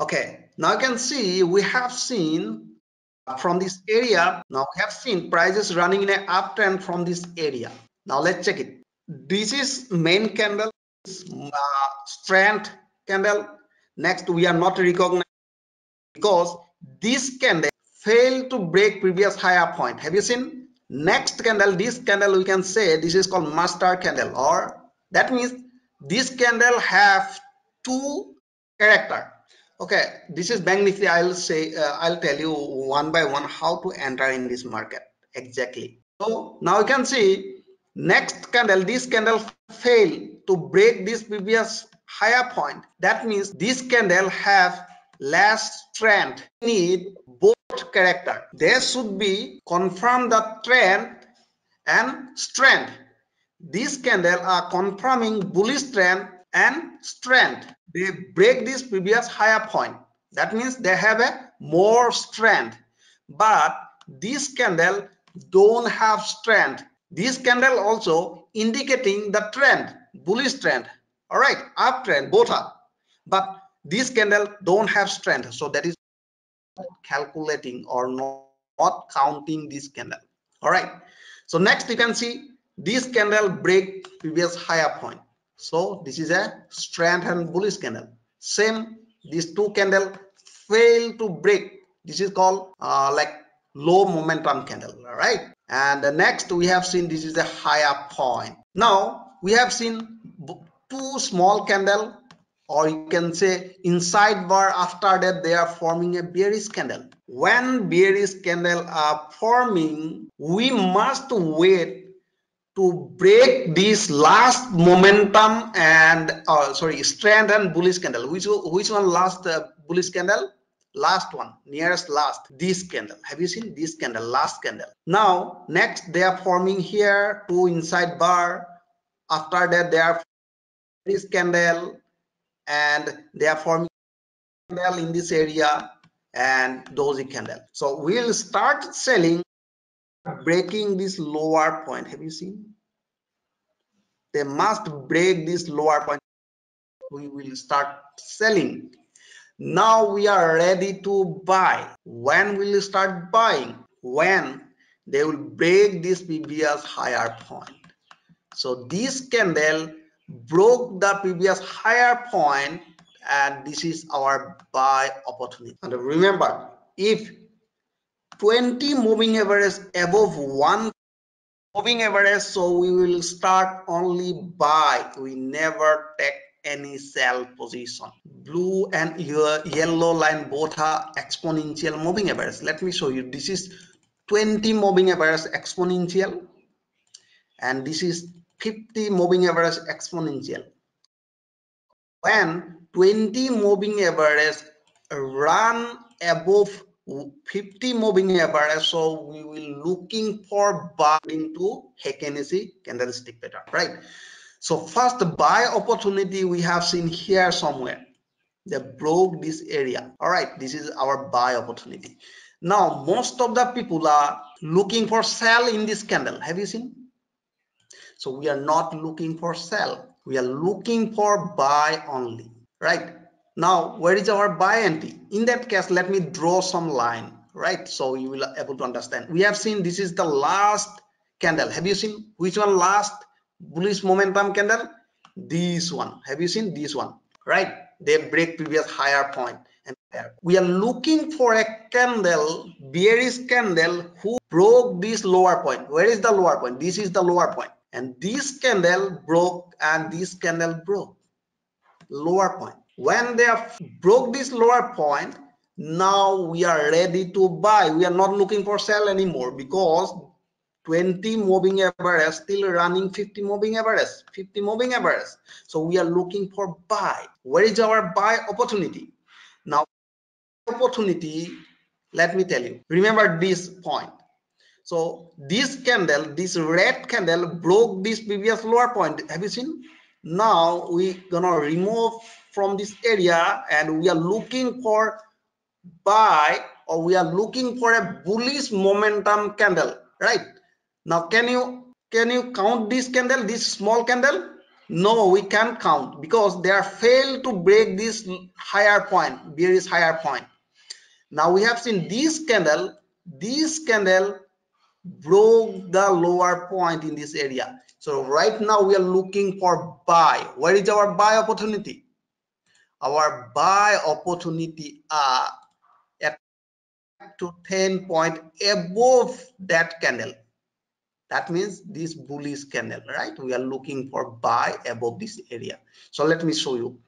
okay now you can see we have seen from this area now we have seen prices running in an uptrend from this area. Now let's check it. This is main candle uh, strength candle. Next we are not recognizing because this candle failed to break previous higher point. Have you seen? Next candle this candle we can say this is called master candle or that means this candle have two character okay this is bank nifty. I'll say uh, i'll tell you one by one how to enter in this market. Exactly. So now you can see next candle this candle fail to break this previous higher point. That means this candle have less strength need both character. There should be confirm the trend and strength. These candle are confirming bullish trend and strength. They break this previous higher point. That means they have a more strength. But this candle don't have strength. This candle also indicating the trend bullish trend. All right uptrend both are. But this candle don't have strength. So that is calculating or not, not counting this candle. All right. So next you can see this candle break previous higher point so this is a strength and bullish candle. Same these two candle fail to break. This is called uh, like low momentum candle all right and the next we have seen this is a higher point. Now we have seen two small candle or you can say inside bar after that they are forming a bearish candle. When bearish candle are forming we must wait to break this last momentum and uh, sorry strength and bullish candle. Which which one last uh, bullish candle? Last one nearest last this candle. Have you seen this candle last candle? Now next they are forming here two inside bar. After that they are this candle and they are forming candle in this area and doji candle. So we'll start selling breaking this lower point. Have you seen they must break this lower point. We will start selling. Now we are ready to buy. When will you start buying? When? They will break this previous higher point. So this candle broke the previous higher point and this is our buy opportunity. And remember if 20 moving average above one moving average so we will start only buy we never take any sell position. Blue and yellow line both are exponential moving average let me show you. This is 20 moving average exponential and this is 50 moving average exponential. When 20 moving average run above 50 moving average so we will looking for buy into Heikin candlestick pattern right? So first buy opportunity we have seen here somewhere. They broke this area. All right this is our buy opportunity. Now most of the people are looking for sell in this candle. Have you seen? So we are not looking for sell. We are looking for buy only right now where is our buy entry in that case let me draw some line right? So you will able to understand. We have seen this is the last candle. Have you seen which one last bullish momentum candle? This one. Have you seen this one? Right? They break previous higher point. And we are looking for a candle bearish candle who broke this lower point. Where is the lower point? This is the lower point. And this candle broke and this candle broke. Lower point when they have broke this lower point now we are ready to buy. We are not looking for sell anymore because 20 moving average still running 50 moving average 50 moving average. So we are looking for buy. Where is our buy opportunity? Now opportunity let me tell you. Remember this point. So this candle this red candle broke this previous lower point. Have you seen? Now we gonna remove from this area and we are looking for buy or we are looking for a bullish momentum candle right? Now can you can you count this candle this small candle? No we can't count because they are failed to break this higher point bearish higher point. Now we have seen this candle this candle broke the lower point in this area. So right now we are looking for buy. Where is our buy opportunity our buy opportunity are at to 10 point above that candle. That means this bullish candle right? We are looking for buy above this area. So let me show you.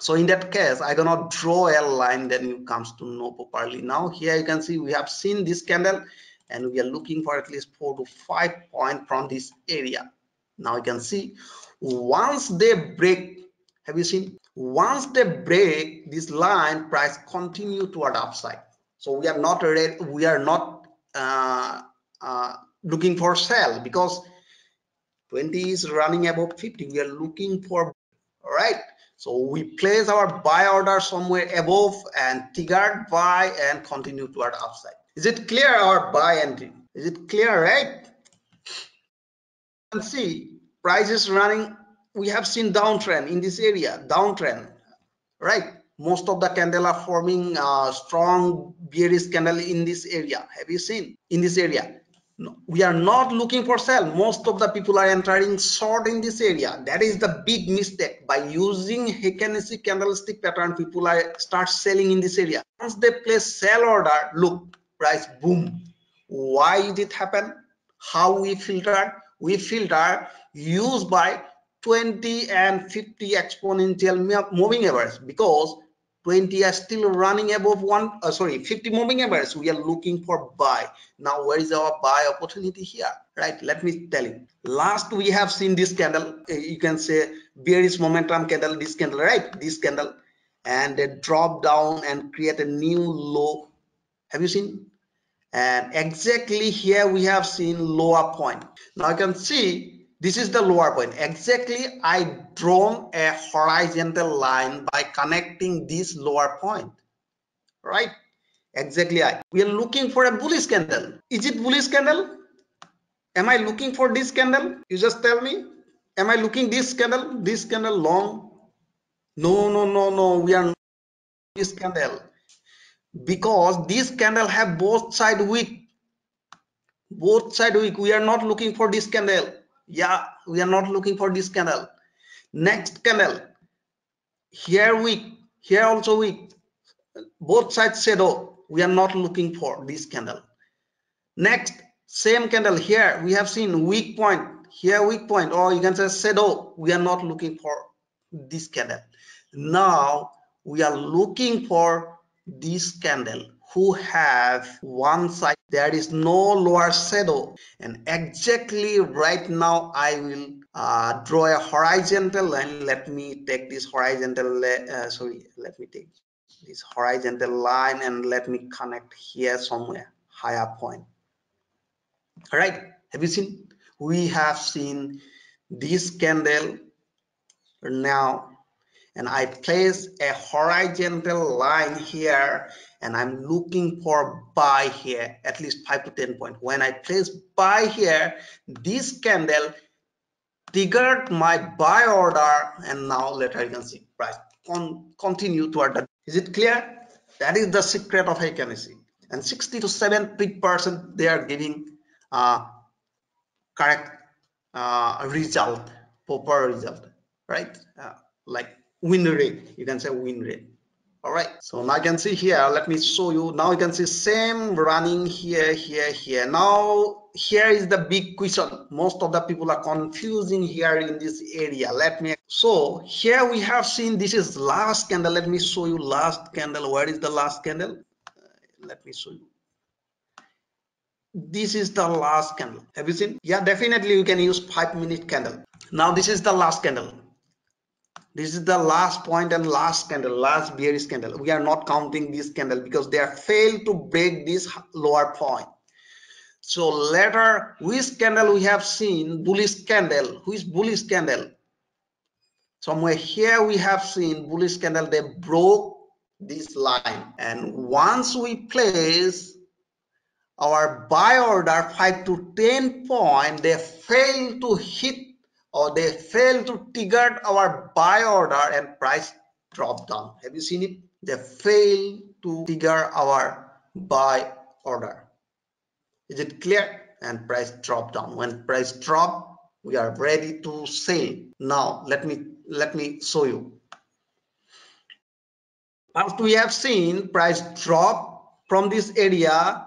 So in that case i gonna draw a line then you comes to know properly. Now here you can see we have seen this candle and we are looking for at least four to five point from this area. Now you can see once they break have you seen once they break this line price continue toward upside. So we are not ready we are not uh, uh, looking for sell because 20 is running above 50 we are looking for all right so we place our buy order somewhere above and triggered buy and continue toward upside. Is it clear our buy entry is it clear right? Can see price is running we have seen downtrend in this area downtrend right? Most of the candle are forming a strong bearish candle in this area. Have you seen in this area? No, we are not looking for sell. Most of the people are entering short in this area. That is the big mistake. By using Heikin candlestick pattern people are start selling in this area. Once they place sell order look price boom. Why did it happen? How we filter we filter used by 20 and 50 exponential moving average because 20 are still running above one uh, sorry 50 moving average. We are looking for buy. Now where is our buy opportunity here? Right let me tell you. Last we have seen this candle uh, you can say bearish momentum candle this candle right this candle and drop down and create a new low. Have you seen? And exactly here we have seen lower point. Now you can see this is the lower point. Exactly i drawn a horizontal line by connecting this lower point. Right? Exactly i. We are looking for a bullish candle is it bullish candle am i looking for this candle you just tell me. Am i looking this candle this candle long. No no no no. We are not this candle because this candle have both side weak. Both side weak. We are not looking for this candle yeah we are not looking for this candle. Next candle. Here weak here also weak both sides shadow we are not looking for this candle. Next same candle here we have seen weak point. Here weak point or you can say shadow we are not looking for this candle. Now we are looking for this candle who have one side there is no lower shadow. And exactly right now I will uh, draw a horizontal line. Let me take this horizontal uh, sorry let me take this horizontal line and let me connect here somewhere higher point. All right have you seen? We have seen this candle now and I place a horizontal line here and I'm looking for buy here at least 5 to 10 point. When I place buy here this candle triggered my buy order and now later you can see price con continue toward that is it clear? That is the secret of Heikin and 60 to 70 percent they are giving uh, correct uh, result proper result right? Uh, like win rate. You can say win rate. All right. So now you can see here let me show you. Now you can see same running here here here. Now here is the big question. Most of the people are confusing here in this area. Let me so here we have seen this is last candle. Let me show you last candle. Where is the last candle? Uh, let me show you. This is the last candle. Have you seen? Yeah definitely you can use five minute candle. Now this is the last candle this is the last point and last candle last bearish candle we are not counting this candle because they are failed to break this lower point. So later which candle we have seen? Bullish candle is bullish candle somewhere here we have seen bullish candle they broke this line. And once we place our buy order 5 to 10 point they fail to hit or they fail to trigger our buy order and price drop down. Have you seen it? They fail to trigger our buy order. Is it clear? And price drop down. When price drop we are ready to sell. Now let me let me show you. First we have seen price drop from this area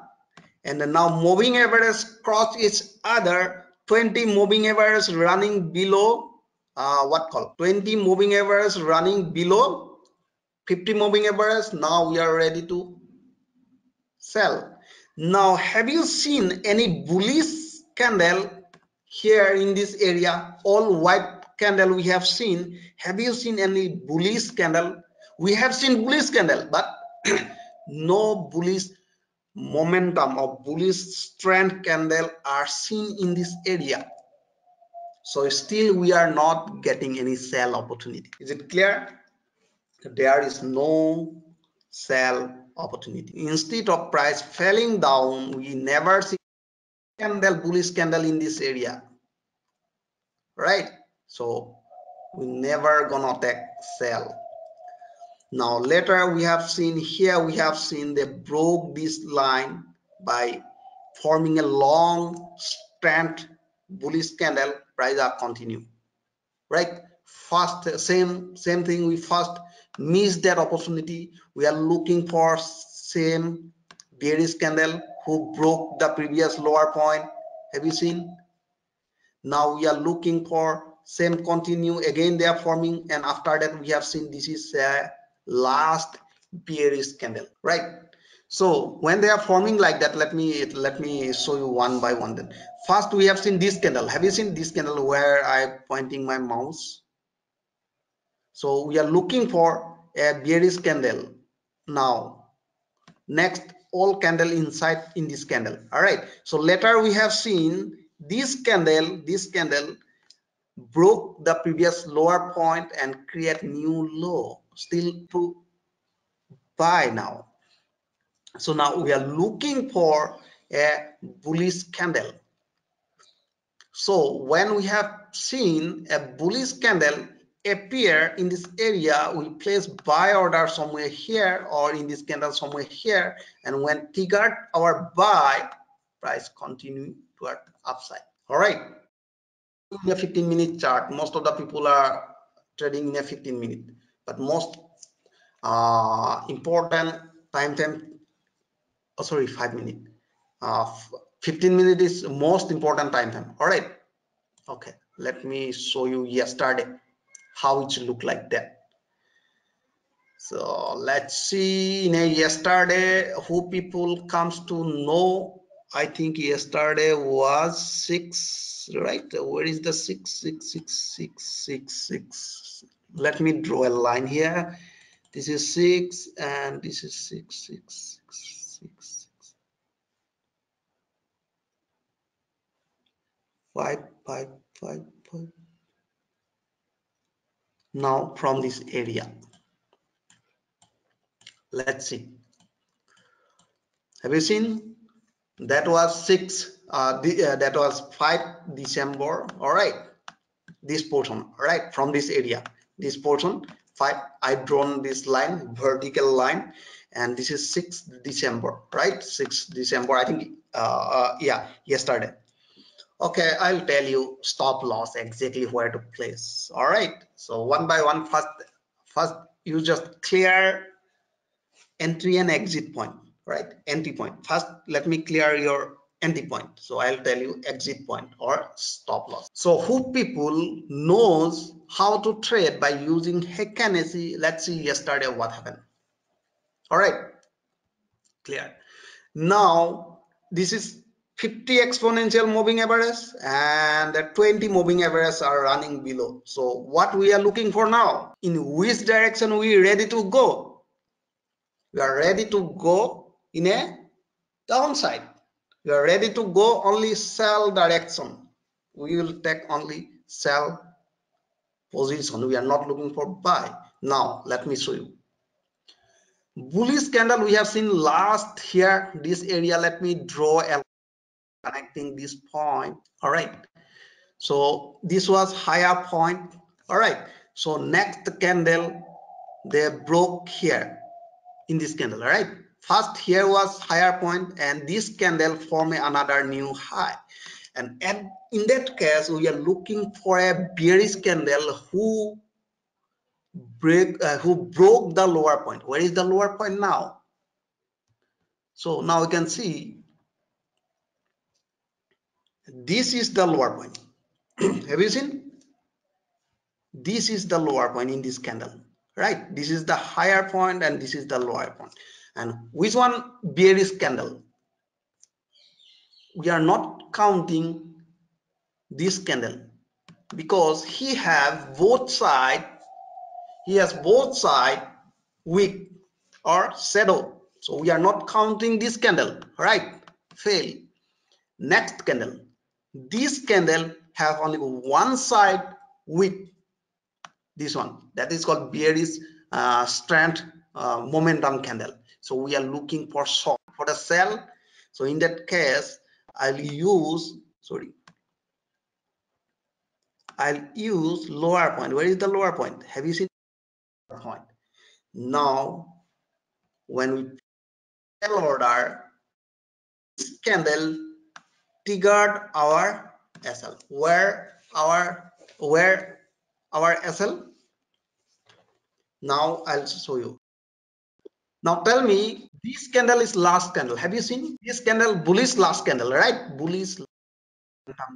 and now moving average cross each other 20 moving average running below uh, what call? 20 moving average running below 50 moving average now we are ready to sell. Now have you seen any bullish candle here in this area? All white candle we have seen. Have you seen any bullish candle? We have seen bullish candle but no bullish momentum of bullish strength candle are seen in this area. So still we are not getting any sell opportunity. Is it clear? There is no sell opportunity. Instead of price falling down we never see candle bullish candle in this area. Right? So we never gonna take sell now later we have seen here we have seen they broke this line by forming a long strand bullish candle price are continue. Right? First same same thing we first missed that opportunity. We are looking for same bearish candle who broke the previous lower point. Have you seen? Now we are looking for same continue. Again they are forming and after that we have seen this is a last bearish candle right? So when they are forming like that let me let me show you one by one then. First we have seen this candle. Have you seen this candle where i pointing my mouse? So we are looking for a bearish candle now. Next all candle inside in this candle. All right. So later we have seen this candle this candle broke the previous lower point and create new low still to buy now. So now we are looking for a bullish candle. So when we have seen a bullish candle appear in this area we place buy order somewhere here or in this candle somewhere here. And when triggered our buy price continue toward upside. All right. In a 15 minute chart most of the people are trading in a 15 minute but most uh, important time frame oh sorry five minute uh, 15 minute is most important time frame all right. Okay. Let me show you yesterday how it look like that. So let's see. Yesterday who people comes to know i think yesterday was six right? Where is the six six six six six six let me draw a line here. This is six and this is six six six six five five five five. Now from this area. Let's see. Have you seen? That was six uh, the, uh, that was 5 december. All right. This portion. All right. From this area this portion. 5 i drawn this line vertical line and this is 6 december right? 6 december i think uh, uh, yeah yesterday. Okay i'll tell you stop loss exactly where to place. All right so one by one first first you just clear entry and exit point right? Entry point. First let me clear your entry point. So i'll tell you exit point or stop loss. So who people knows how to trade by using Heikin let's see yesterday what happened. All right. Clear. Now this is 50 exponential moving average and the 20 moving average are running below. So what we are looking for now? In which direction we ready to go? We are ready to go in a downside we are ready to go only sell direction. We will take only sell position. We are not looking for buy. Now let me show you. Bullish candle we have seen last here this area let me draw a connecting this point. All right. So this was higher point. All right. So next candle they broke here in this candle. All right first here was higher point and this candle form another new high. And, and in that case we are looking for a bearish candle who break uh, who broke the lower point. Where is the lower point now? So now we can see this is the lower point. Have you seen? This is the lower point in this candle right? This is the higher point and this is the lower point and which one bearish candle? We are not counting this candle because he have both side he has both side wick or shadow. So we are not counting this candle right? Fail. Next candle. This candle have only one side with this one. That is called bearish uh, strength uh, momentum candle so we are looking for short for the sell so in that case i'll use sorry. I'll use lower point. Where is the lower point? Have you seen point? Now when we sell order candle triggered our SL where our where our SL now I'll show you now tell me this candle is last candle. Have you seen? This candle bullish last candle right? Bullish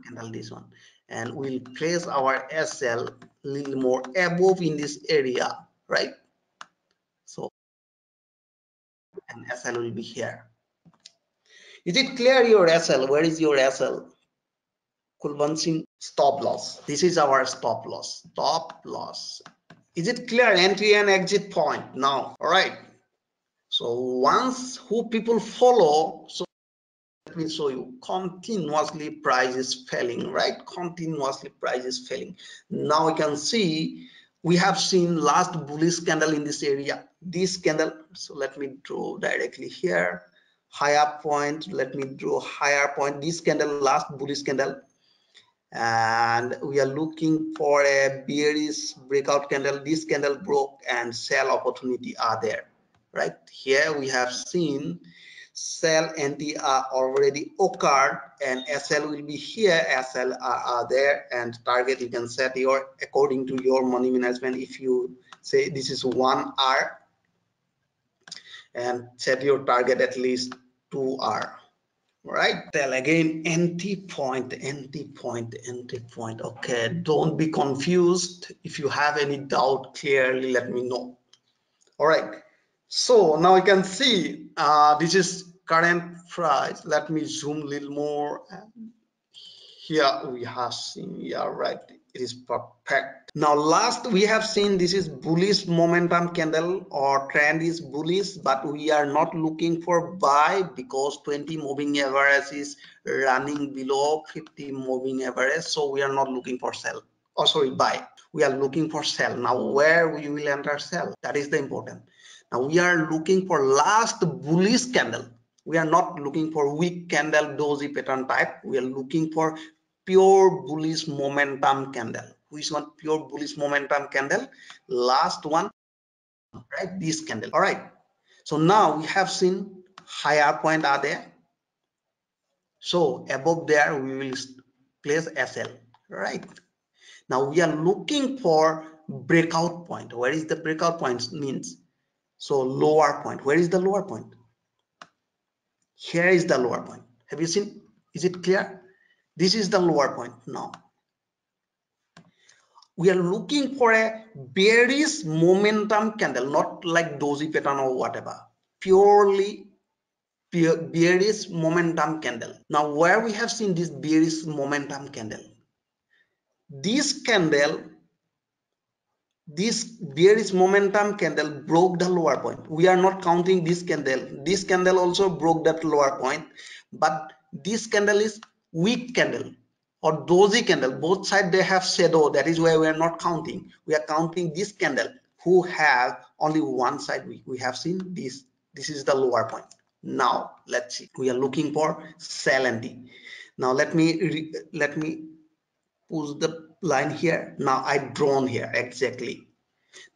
candle this one. And we'll place our SL a little more above in this area right? So and SL will be here. Is it clear your SL where is your SL Kulban stop loss. This is our stop loss. Stop loss. Is it clear? Entry and exit point. Now all right so once who people follow so let me show you continuously price is falling right? Continuously price is falling. Now you can see we have seen last bullish candle in this area. This candle so let me draw directly here. Higher point let me draw higher point. This candle last bullish candle. And we are looking for a bearish breakout candle. This candle broke and sell opportunity are there right? Here we have seen sell NT are already occurred and SL will be here SL are, are there and target you can set your according to your money management if you say this is one R and set your target at least 2R right? Tell again entry point entry point entry point okay don't be confused. If you have any doubt clearly let me know. All right so now you can see uh, this is current price. Let me zoom a little more here we have seen yeah right it is perfect. Now last we have seen this is bullish momentum candle or trend is bullish but we are not looking for buy because 20 moving average is running below 50 moving average so we are not looking for sell. Oh sorry buy. We are looking for sell. Now where we will enter sell? That is the important now we are looking for last bullish candle. We are not looking for weak candle doji pattern type. We are looking for pure bullish momentum candle. Which one pure bullish momentum candle? Last one right this candle. All right. So now we have seen higher point are there. So above there we will place sl right. Now we are looking for breakout point. Where is the breakout point means so lower point where is the lower point here is the lower point have you seen is it clear this is the lower point now. We are looking for a bearish momentum candle, not like doji pattern or whatever. Purely bearish momentum candle. Now, where we have seen this bearish momentum candle, this candle, this bearish momentum candle broke the lower point. We are not counting this candle. This candle also broke that lower point, but this candle is weak candle or doji candle. Both side they have shadow. That is why we are not counting. We are counting this candle who have only one side weak. We have seen this. This is the lower point. Now let's see. We are looking for sell and d. Now let me let me push the line here. Now i drawn here exactly.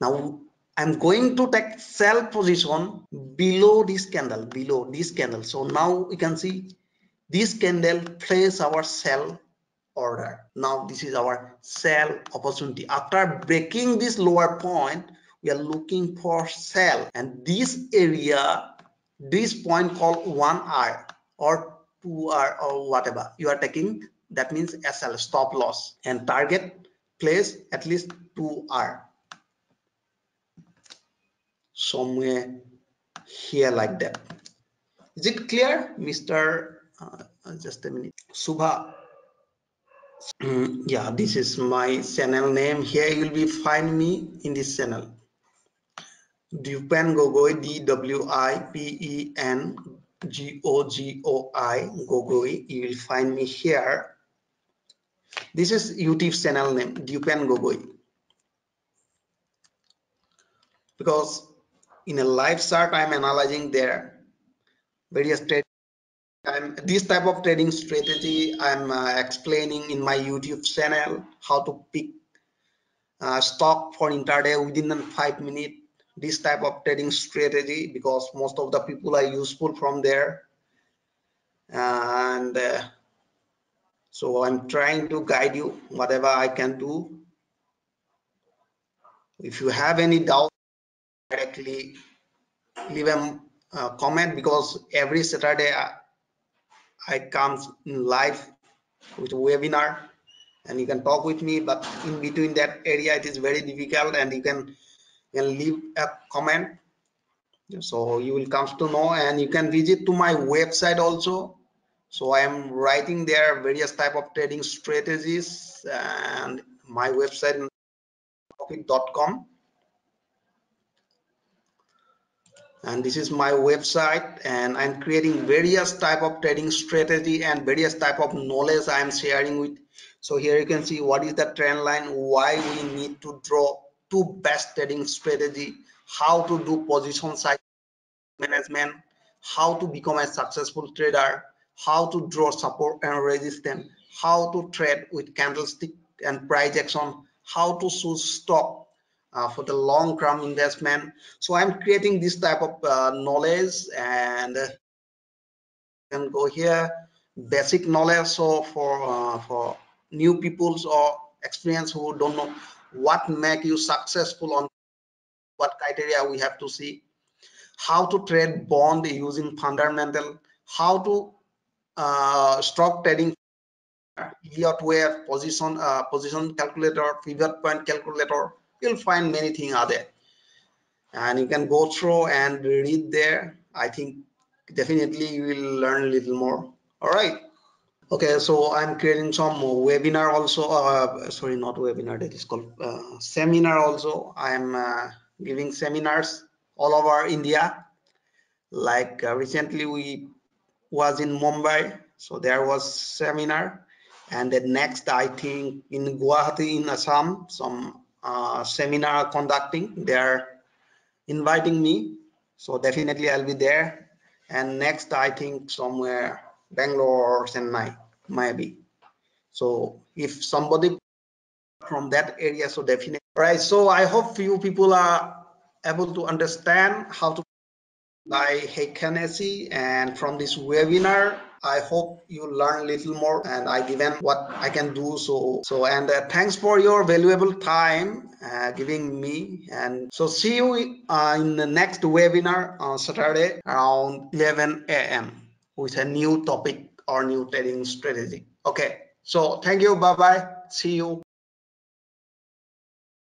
Now i'm going to take sell position below this candle below this candle. So now you can see this candle place our sell order. Now this is our sell opportunity. After breaking this lower point we are looking for sell and this area this point called 1r or 2r or whatever you are taking that means SL stop loss. And target place at least 2R somewhere here like that. Is it clear Mr. Uh, just a minute. Subha. Mm, yeah this is my channel name. Here you will be find me in this channel. Dwipen Gogoi D W I P E N G O G O I Gogoi. You will find me here this is YouTube channel name Dwipen Gogoi. Because in a live chart, I'm analyzing their various trade. I'm, this type of trading strategy I'm uh, explaining in my YouTube channel how to pick uh, stock for intraday within five minutes. This type of trading strategy because most of the people are useful from there and uh, so i'm trying to guide you whatever i can do. If you have any doubt directly leave a uh, comment because every saturday I, I come in live with a webinar and you can talk with me but in between that area it is very difficult and you can, you can leave a comment. So you will come to know and you can visit to my website also so i am writing there various type of trading strategies and my website profit.com and this is my website and i'm creating various type of trading strategy and various type of knowledge i'm sharing with. So here you can see what is the trend line why we need to draw two best trading strategy how to do position size management how to become a successful trader how to draw support and resistance how to trade with candlestick and price action how to choose stock uh, for the long term investment. So i'm creating this type of uh, knowledge and uh, can go here. Basic knowledge so for uh, for new peoples or experience who don't know what make you successful on what criteria we have to see. How to trade bond using fundamental how to uh, stock trading Elliott position uh, position calculator pivot point calculator you'll find many things are there. And you can go through and read there. I think definitely you will learn a little more. All right. Okay so i'm creating some webinar also uh, sorry not webinar that is called uh, seminar also. I'm uh, giving seminars all over india. Like uh, recently we was in mumbai so there was seminar. And the next i think in guwahati in assam some uh, seminar conducting. They're inviting me so definitely i'll be there. And next i think somewhere bangalore or chennai maybe. So if somebody from that area so definitely. Right so i hope few people are able to understand how to by Heikin Ashi and from this webinar I hope you learn a little more and I given what I can do. So so and uh, thanks for your valuable time uh, giving me. And so see you uh, in the next webinar on Saturday around 11 a.m. with a new topic or new trading strategy. Okay. So thank you. Bye bye see you